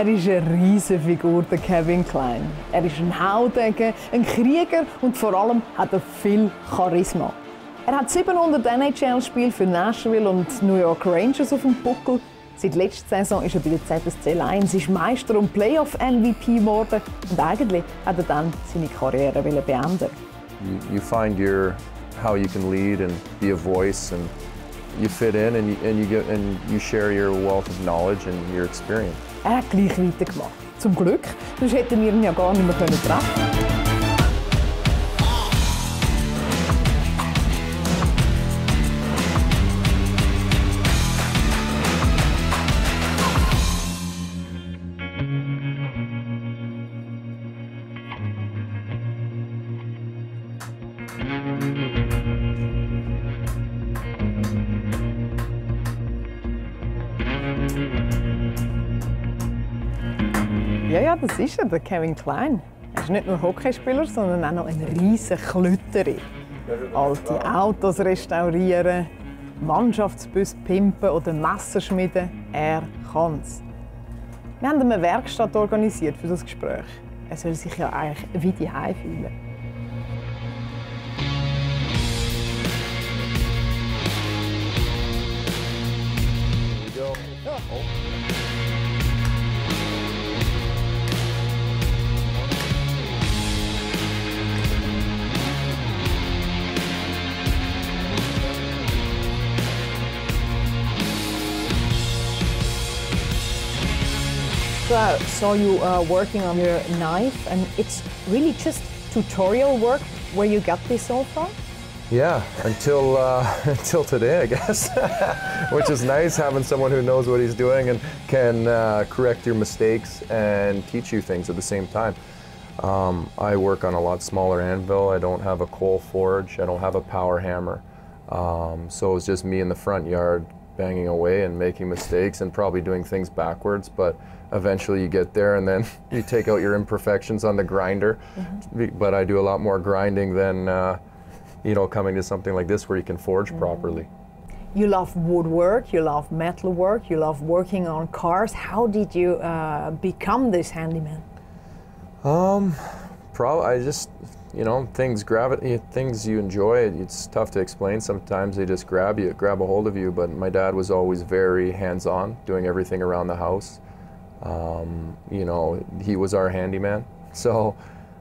Er ist eine riesige Figur, der Kevin Klein. Er ist ein Haudegen, ein Krieger und vor allem hat er viel Charisma. Er hat 700 NHL-Spiele für Nashville und New York Rangers auf dem Buckel. Seit letzter Saison ist er bei der ZSC Lions, ist Meister und Playoff-MVP geworden und eigentlich hat er dann seine Karriere beenden. You, you find your how you can lead and be a voice and you fit in and you, and you get and you share your wealth of knowledge and your experience. Er hat gleich weitergemacht. Zum Glück, sonst hätten wir ihn ja gar nicht mehr treffen können. Das ist er, der Kevin Klein. Er ist nicht nur Hockeyspieler, sondern auch noch ein riesiger Klütterer. Alte Autos restaurieren, Mannschaftsbus pimpen oder Messer schmieden, er kann's. Wir haben eine Werkstatt organisiert für das Gespräch. Er soll sich ja eigentlich wie die fühlen. I saw you uh, working on your knife, and it's really just tutorial work where you got this so far? Yeah, until uh, until today, I guess, which is nice having someone who knows what he's doing and can uh, correct your mistakes and teach you things at the same time. Um, I work on a lot smaller anvil. I don't have a coal forge. I don't have a power hammer. Um, so it's just me in the front yard banging away and making mistakes and probably doing things backwards. But eventually you get there and then you take out your imperfections on the grinder. Mm-hmm. But I do a lot more grinding than, uh, you know, coming to something like this where you can forge mm-hmm. properly. You love woodwork, you love metal work, you love working on cars. How did you uh, become this handyman? Um, probably I just you know things gravity things you enjoy. It's tough to explain sometimes. They just grab you, grab a hold of you. But my dad was always very hands-on, doing everything around the house. Um, you know, he was our handyman. So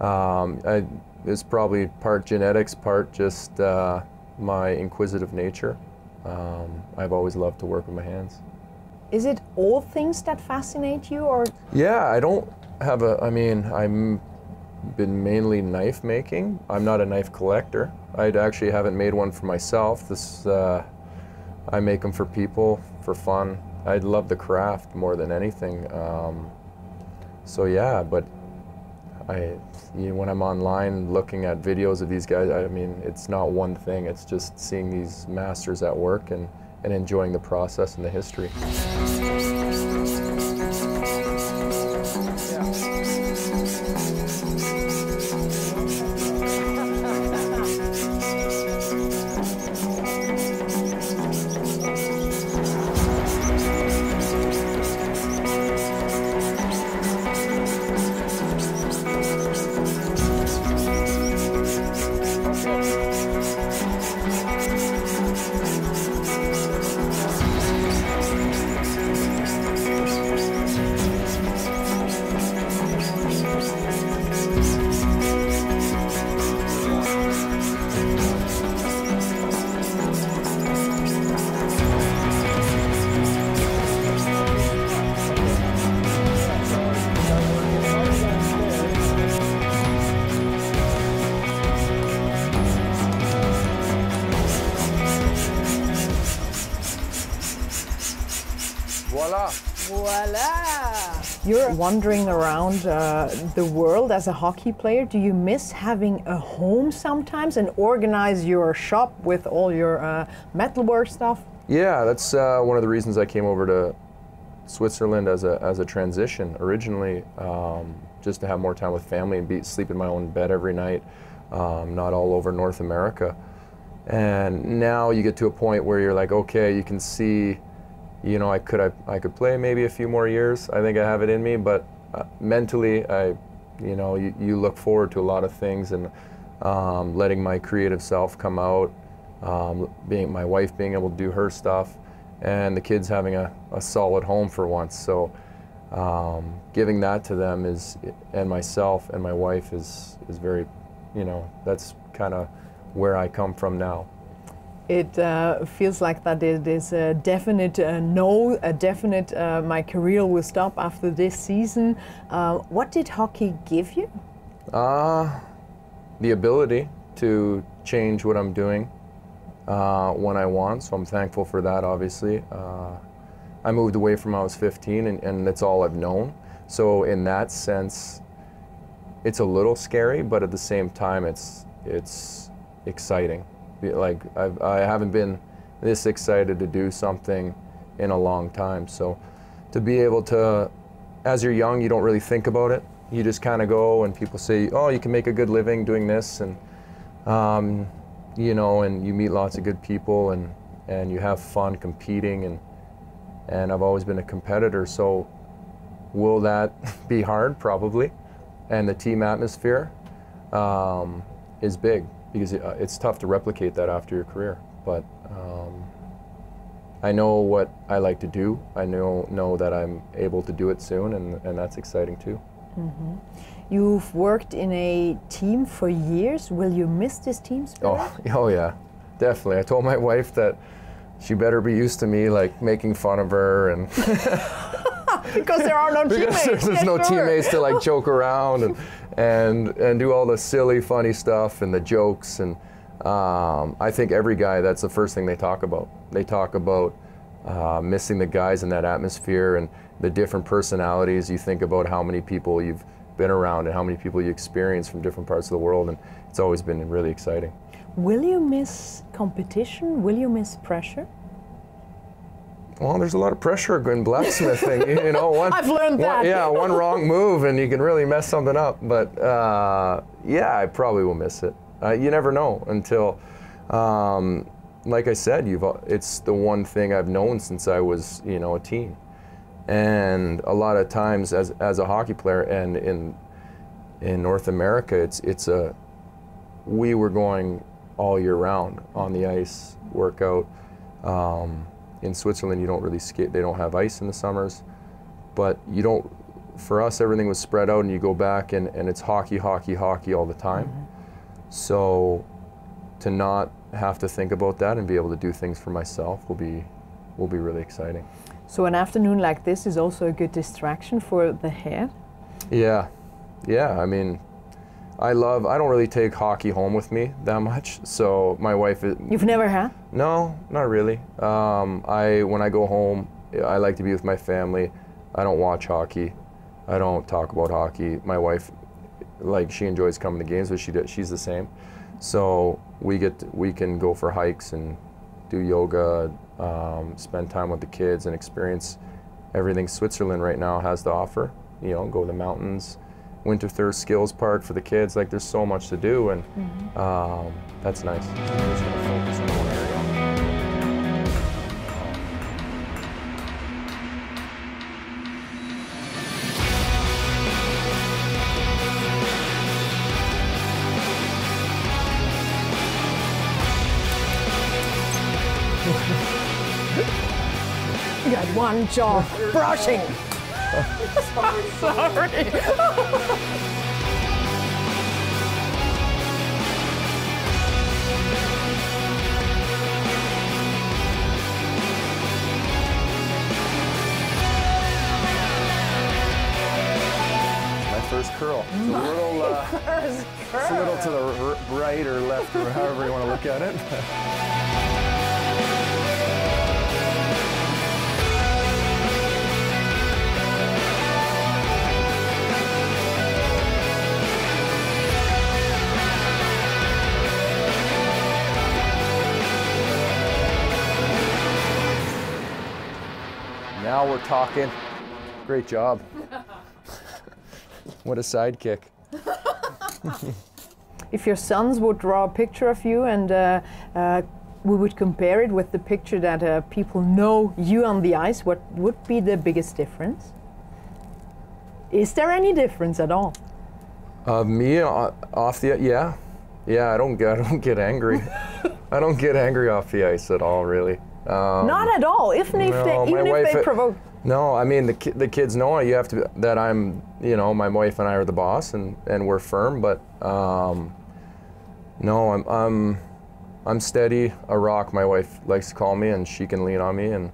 um, I, it's probably part genetics, part just uh, my inquisitive nature. Um, I've always loved to work with my hands. Is it all things that fascinate you, or? Yeah, I don't have a. I mean, I'm been mainly knife making. I'm not a knife collector. I actually haven't made one for myself. This uh, I make them for people for fun. I love the craft more than anything. Um, so yeah, but I, you know, when I'm online looking at videos of these guys, I mean, it's not one thing. It's just seeing these masters at work and, and enjoying the process and the history. Voila! Voila! You're wandering around uh, the world as a hockey player. Do you miss having a home sometimes and organize your shop with all your uh, metalwork stuff? Yeah, that's uh, one of the reasons I came over to Switzerland as a, as a transition. Originally, um, just to have more time with family and be, sleep in my own bed every night, um, not all over North America. And now you get to a point where you're like, okay, you can see you know, I could I, I could play maybe a few more years. I think I have it in me, but uh, mentally, I, you know, you, you look forward to a lot of things and um, letting my creative self come out, um, being my wife being able to do her stuff, and the kids having a, a solid home for once. So. Um, giving that to them is, and myself and my wife is, is very, you know, that's kind of where I come from now. It uh, feels like that it is a definite uh, no, a definite uh, my career will stop after this season. Uh, what did hockey give you? Uh, the ability to change what I'm doing uh, when I want, so I'm thankful for that, obviously. Uh, I moved away from when I was 15, and, and that's all I've known. So in that sense, it's a little scary, but at the same time, it's it's exciting. Like I've, I haven't been this excited to do something in a long time. So to be able to, as you're young, you don't really think about it. You just kind of go, and people say, "Oh, you can make a good living doing this," and um, you know, and you meet lots of good people, and and you have fun competing and and I've always been a competitor. So, will that be hard? Probably. And the team atmosphere um, is big because it, uh, it's tough to replicate that after your career. But um, I know what I like to do. I know know that I'm able to do it soon, and, and that's exciting too. Mm-hmm. You've worked in a team for years. Will you miss this team spirit? Oh, oh yeah, definitely. I told my wife that she better be used to me like making fun of her and because there are no teammates. there's, there's no teammates to like joke around and and and do all the silly, funny stuff and the jokes and um, I think every guy that's the first thing they talk about. They talk about uh, missing the guys in that atmosphere and the different personalities. You think about how many people you've been around and how many people you experience from different parts of the world, and it's always been really exciting. Will you miss competition? Will you miss pressure? Well, there's a lot of pressure in blacksmithing. you know, one, I've learned that. One, yeah, one wrong move and you can really mess something up. But uh, yeah, I probably will miss it. Uh, you never know until, um, like I said, you've. It's the one thing I've known since I was, you know, a teen. And a lot of times, as as a hockey player, and in in North America, it's it's a we were going all year round on the ice, workout. Um, in Switzerland, you don't really skate. They don't have ice in the summers, but you don't. For us, everything was spread out, and you go back and, and it's hockey, hockey, hockey all the time. Mm-hmm. So, to not have to think about that and be able to do things for myself will be will be really exciting. So an afternoon like this is also a good distraction for the head. Yeah, yeah. I mean, I love. I don't really take hockey home with me that much. So my wife is. You've never had? No, not really. Um, I when I go home, I like to be with my family. I don't watch hockey. I don't talk about hockey. My wife, like she enjoys coming to games, but she she's the same. So we get to, we can go for hikes and do yoga, um, spend time with the kids, and experience everything Switzerland right now has to offer. You know, go to the mountains Winterthur Skills Park for the kids. Like there's so much to do, and mm-hmm. um, that's nice. you got one job brushing. Sorry. first curl. It's a little, uh, it's a little to the right or left or however you want to look at it. Now we're talking. Great job. what a sidekick. if your sons would draw a picture of you and uh, uh, we would compare it with the picture that uh, people know you on the ice, what would be the biggest difference? Is there any difference at all? Uh, me uh, off the yeah, yeah. I don't get I don't get angry. I don't get angry off the ice at all, really. Um, Not at all. Even if no, they, my even if they provoke. No, I mean the ki- the kids know you have to that I'm you know my wife and I are the boss and and we're firm, but um, no, I'm I'm I'm steady, a rock. My wife likes to call me, and she can lean on me, and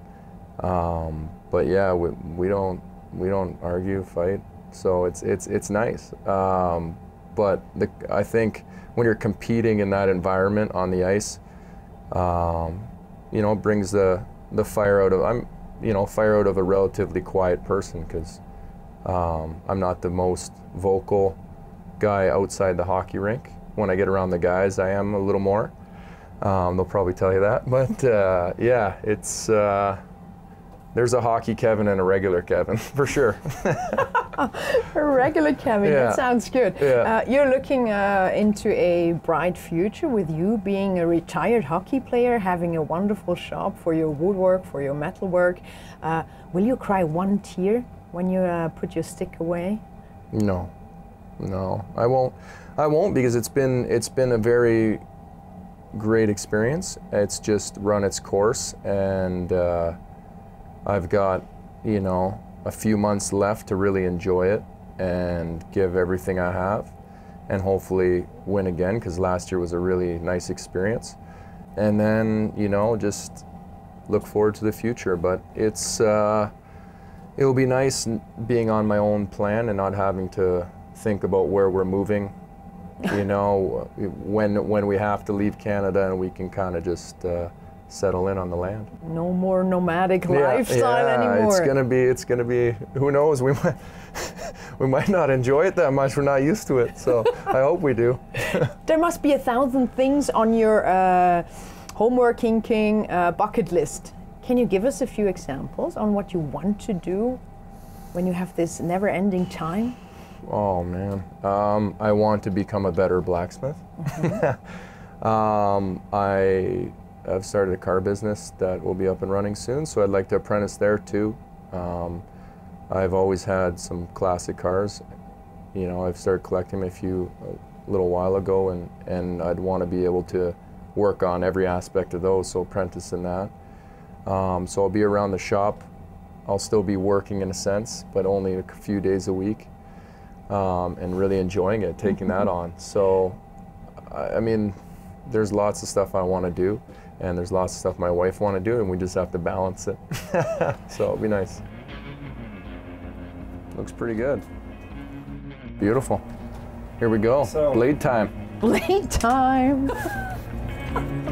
um, but yeah, we, we don't we don't argue, fight, so it's it's it's nice. Um, but the I think when you're competing in that environment on the ice, um, you know, brings the the fire out of I'm you know fire out of a relatively quiet person because um, I'm not the most vocal guy outside the hockey rink. When I get around the guys, I am a little more. Um, they'll probably tell you that, but uh, yeah, it's uh, there's a hockey Kevin and a regular Kevin for sure. A regular Kevin, Yeah. that sounds good. Yeah. Uh, you're looking uh, into a bright future with you being a retired hockey player, having a wonderful shop for your woodwork, for your metalwork. Uh, will you cry one tear when you uh, put your stick away? No, no, I won't. I won't because it's been it's been a very great experience. It's just run its course, and uh, I've got you know a few months left to really enjoy it and give everything I have, and hopefully win again because last year was a really nice experience. And then you know just look forward to the future. But it's. Uh, it will be nice being on my own plan and not having to think about where we're moving. You know, when when we have to leave Canada and we can kind of just uh, settle in on the land. No more nomadic lifestyle yeah, anymore. it's gonna be it's gonna be who knows we might we might not enjoy it that much. We're not used to it, so I hope we do. There must be a thousand things on your uh, homeworking king uh, bucket list. Can you give us a few examples on what you want to do when you have this never-ending time? Oh man, um, I want to become a better blacksmith. um, I have started a car business that will be up and running soon, so I'd like to apprentice there too. Um, I've always had some classic cars. You know, I've started collecting a few a little while ago, and, and I'd want to be able to work on every aspect of those, so apprentice in that. Um, so I'll be around the shop. I'll still be working in a sense, but only a few days a week um, and really enjoying it, taking that on. So, I, I mean, there's lots of stuff I want to do, and there's lots of stuff my wife want to do, and we just have to balance it. so it'll be nice. Looks pretty good. Beautiful. Here we go. So- Blade time. Blade time.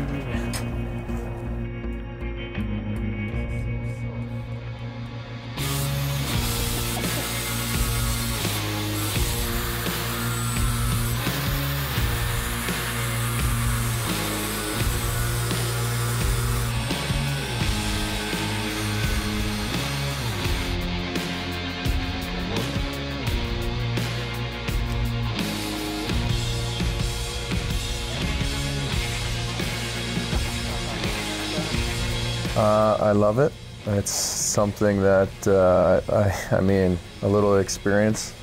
Uh, I love it. It's something that uh, I, I mean, a little experience.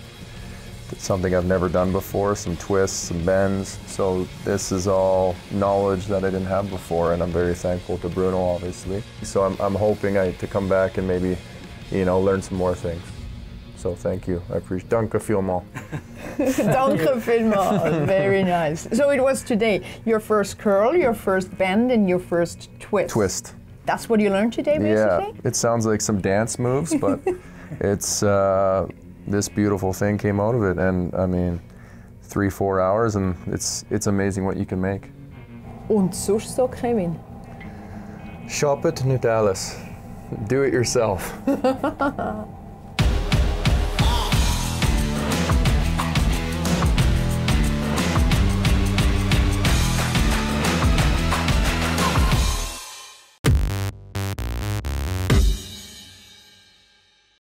It's something I've never done before. Some twists, some bends. So this is all knowledge that I didn't have before, and I'm very thankful to Bruno, obviously. So I'm, I'm hoping I, to come back and maybe, you know, learn some more things. So thank you. I appreciate. Danke vielmals. Danke vielmals. Very nice. So it was today your first curl, your first bend, and your first twist. Twist. That's what you learned today, basically? Yeah, it sounds like some dance moves, but it's uh, this beautiful thing came out of it, and I mean, three four hours, and it's it's amazing what you can make. Und sonst so, Kevin? Shop it, nicht alles. Do it yourself.